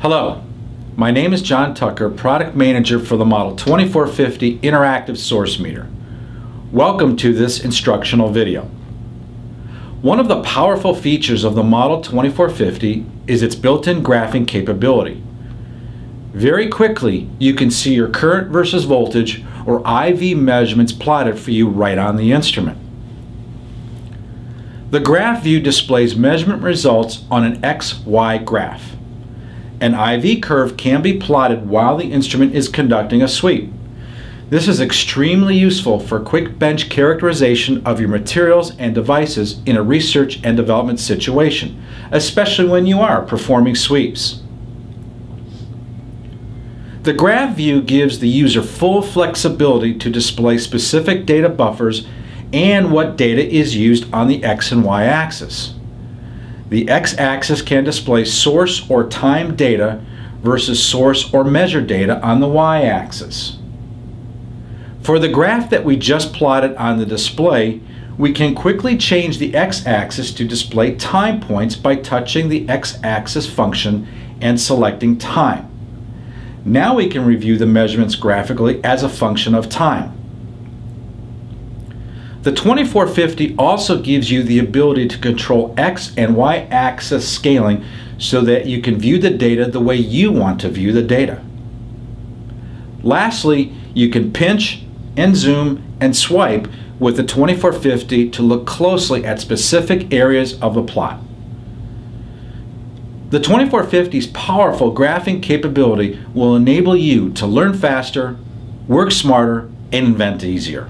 Hello, my name is John Tucker, Product Manager for the Model 2450 Interactive Source Meter. Welcome to this instructional video. One of the powerful features of the Model 2450 is its built-in graphing capability. Very quickly, you can see your current versus voltage or IV measurements plotted for you right on the instrument. The graph view displays measurement results on an XY graph. An IV curve can be plotted while the instrument is conducting a sweep. This is extremely useful for quick bench characterization of your materials and devices in a research and development situation, especially when you are performing sweeps. The graph view gives the user full flexibility to display specific data buffers and what data is used on the X and Y axis. The x-axis can display source or time data versus source or measure data on the y-axis. For the graph that we just plotted on the display, we can quickly change the x-axis to display time points by touching the x-axis function and selecting time. Now we can review the measurements graphically as a function of time. The 2450 also gives you the ability to control X and Y axis scaling so that you can view the data the way you want to view the data. Lastly, you can pinch and zoom and swipe with the 2450 to look closely at specific areas of the plot. The 2450's powerful graphing capability will enable you to learn faster, work smarter, and invent easier.